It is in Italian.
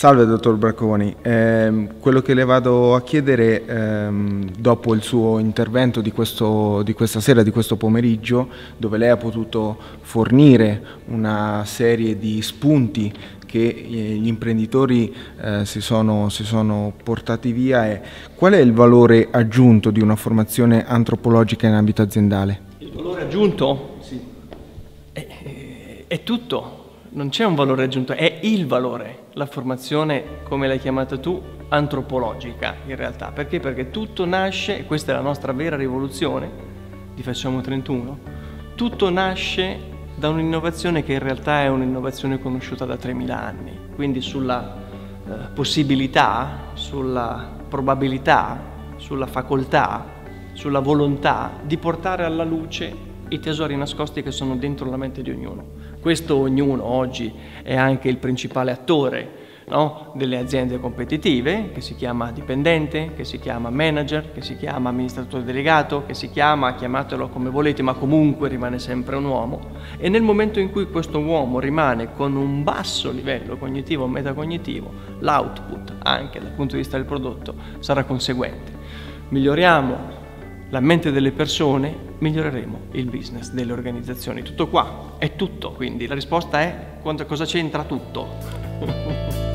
Salve dottor Bracconi, eh, quello che le vado a chiedere ehm, dopo il suo intervento di, questo, di, questa sera, di questo pomeriggio, dove lei ha potuto fornire una serie di spunti che eh, gli imprenditori eh, si, sono, si, sono, portati via, è qual è il valore aggiunto di una formazione antropologica in ambito aziendale? Il valore aggiunto? Sì. È, è tutto non c'è un valore aggiunto, è il valore, la formazione, come l'hai chiamata tu, antropologica in realtà. Perché? Perché tutto nasce, e questa è la nostra vera rivoluzione di Facciamo 31, tutto nasce da un'innovazione che in realtà è un'innovazione conosciuta da 3.000 anni, quindi sulla eh, possibilità, sulla probabilità, sulla facoltà, sulla volontà di portare alla luce i tesori nascosti che sono dentro la mente di ognuno. Questo ognuno oggi è anche il principale attore no? delle aziende competitive, che si chiama dipendente, che si chiama manager, che si chiama amministratore delegato, che si chiama, chiamatelo come volete, ma comunque rimane sempre un uomo. E nel momento in cui questo uomo rimane con un basso livello cognitivo o metacognitivo, l'output, anche dal punto di vista del prodotto, sarà conseguente. Miglioriamo la mente delle persone, miglioreremo il business delle organizzazioni. Tutto qua, è tutto, quindi la risposta è cosa c'entra tutto.